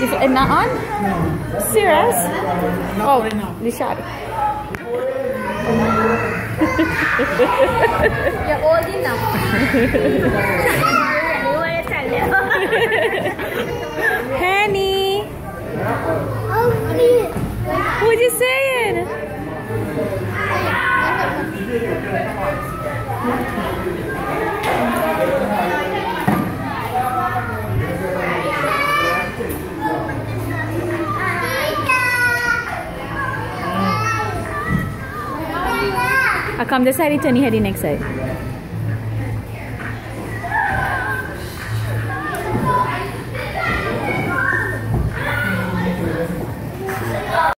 Is it not on? No, Serious? Oh, not Oh, right now. the shot. You're old enough. you want to tell them? Henny. What you saying? Oh, I come this side, turn your head the next side.